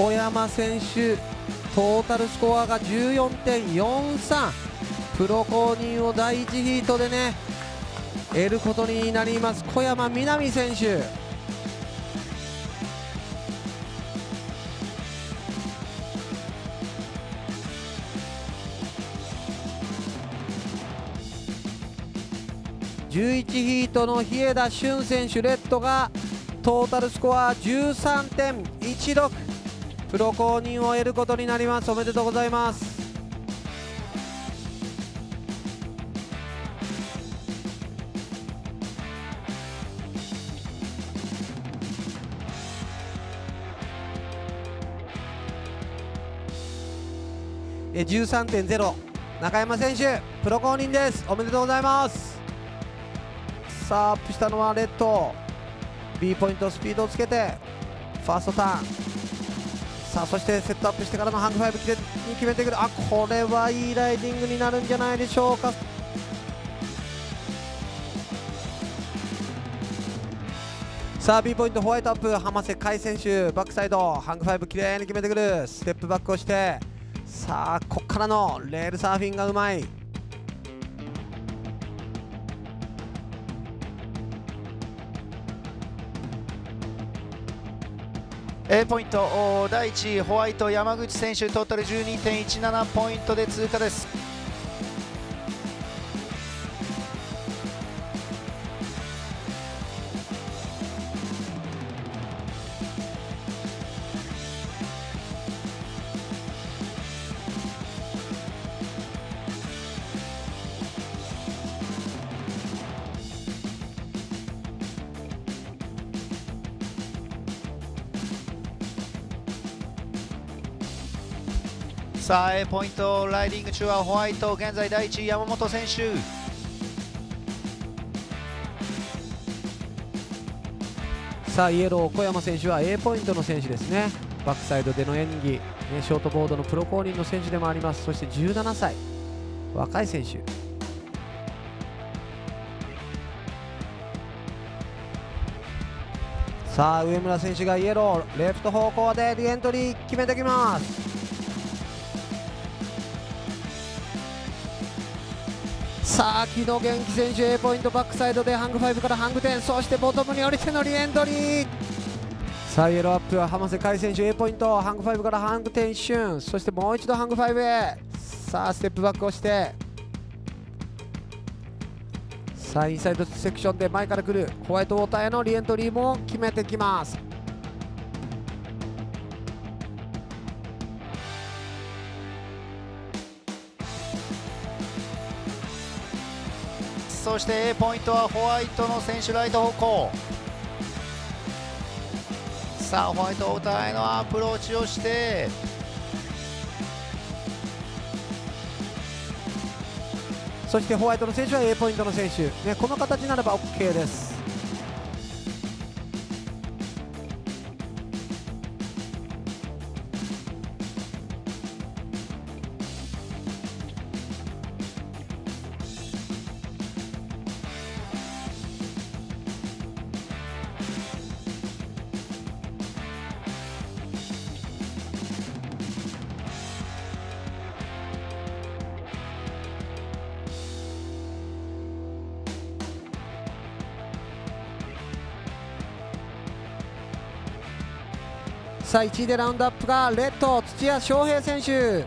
小山選手トータルスコアが14.43プロ公認を第1ヒートでね得ることになります。小山みなみ選手。11ヒートの日枝俊選手レッドがトータルスコア13.16プロ公認を得ることになります。おめでとうございます。え13.0中山選手プロ公認です。おめでとうございます。さあアップしたのはレッド。B ポイントスピードをつけてファーストターン。さあそしてセットアップしてからのハングファイブに決めてくる。あこれはいいライディングになるんじゃないでしょうか。さあ B ポイントホワイトアップ浜瀬海選手バックサイドハングファイブきれいに決めてくる。ステップバックをしてさあここからのレールサーフィンがうまい。A ポイント第1位ホワイト山口選手トータル12.17ポイントで通過です。さあ A ポイントライディング中はホワイト現在第1位山本選手。さあイエロー小山選手は A ポイントの選手ですね。バックサイドでの演技、ショートボードのプロ公認の選手でもあります。そして17歳若い選手。さあ上村選手がイエローレフト方向でリエントリー決めてきます。さあ木戸元気選手 A ポイントバックサイドでハング5からハング10そしてボトムに降りてのリエントリー。さあイエローアップは浜瀬海選手 A ポイントハング5からハング10一瞬そしてもう一度ハング5へ。さあステップバックをして。さあインサイドセクションで前から来るホワイトウォーターへのリエントリーも決めてきます。そして A ポイントはホワイトの選手ライト方向。さあホワイトお互いのアプローチをして。そしてホワイトの選手は A ポイントの選手、ね、この形ならば OK です。さあ1位でラウンドアップがレッド土屋翔平選手。